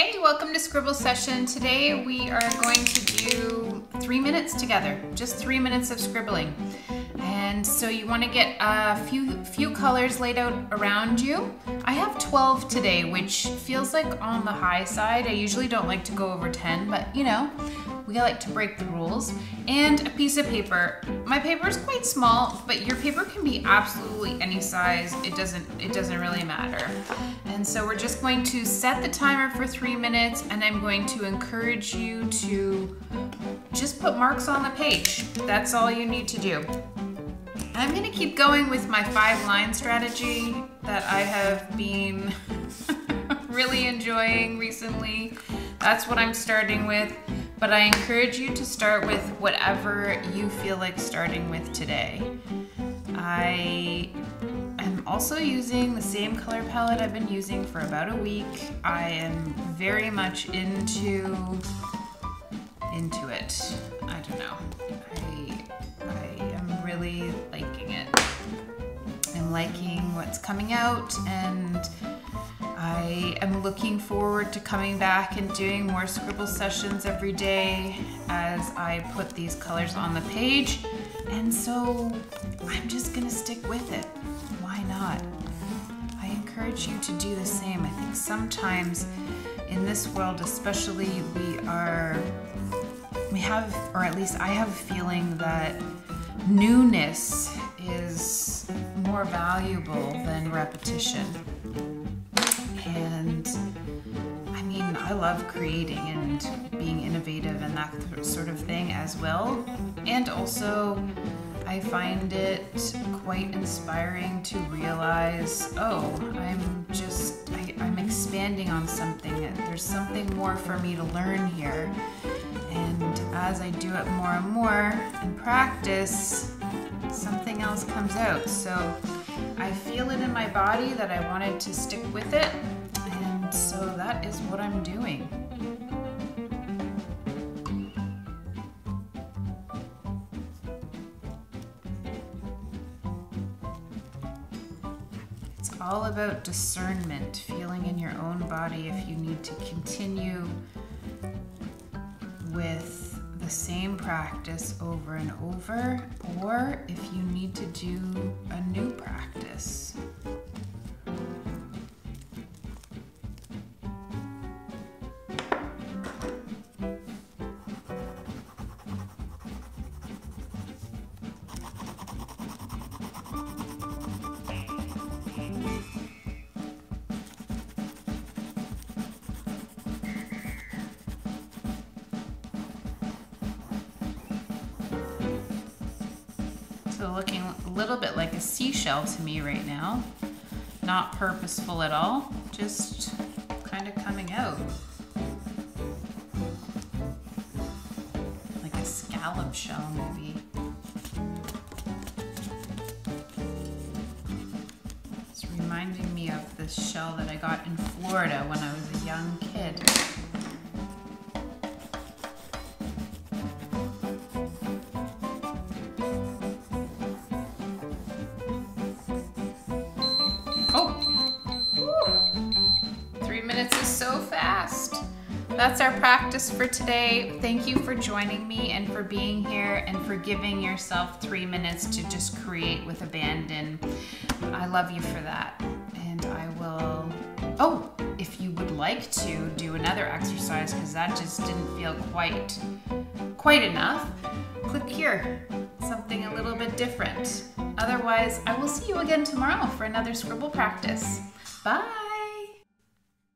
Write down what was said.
Hey, welcome to Scribble Session. Today we are going to do three minutes together, just three minutes of scribbling. And so you want to get a few few colors laid out around you. I have 12 today, which feels like on the high side. I usually don't like to go over 10, but you know, we like to break the rules. And a piece of paper. My paper is quite small, but your paper can be absolutely any size. It doesn't it doesn't really matter. And so we're just going to set the timer for three minutes and I'm going to encourage you to just put marks on the page. That's all you need to do. I'm gonna keep going with my five line strategy that I have been really enjoying recently. That's what I'm starting with, but I encourage you to start with whatever you feel like starting with today. I am also using the same color palette I've been using for about a week. I am very much into into it. I don't know. I I am really. Liking what's coming out and I am looking forward to coming back and doing more scribble sessions every day as I put these colors on the page. And so I'm just gonna stick with it. Why not? I encourage you to do the same. I think sometimes in this world, especially, we are, we have, or at least I have a feeling that newness is more valuable than repetition. And I mean, I love creating and being innovative and that sort of thing as well. And also, I find it quite inspiring to realize, oh, I'm just, I, am expanding on something. There's something more for me to learn here. And as I do it more and more and practice, something else comes out. So I feel it in my body that I wanted to stick with it. And so that is what I'm doing. It's all about discernment, feeling in your own body if you need to continue same practice over and over, or if you need to do a new So looking a little bit like a seashell to me right now. Not purposeful at all, just kind of coming out. Like a scallop shell maybe. It's reminding me of this shell that I got in Florida when I was a young kid. That's our practice for today. Thank you for joining me and for being here and for giving yourself three minutes to just create with abandon. I love you for that. And I will, oh, if you would like to do another exercise because that just didn't feel quite, quite enough, click here. Something a little bit different. Otherwise, I will see you again tomorrow for another scribble practice. Bye.